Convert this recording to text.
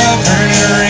love, turn her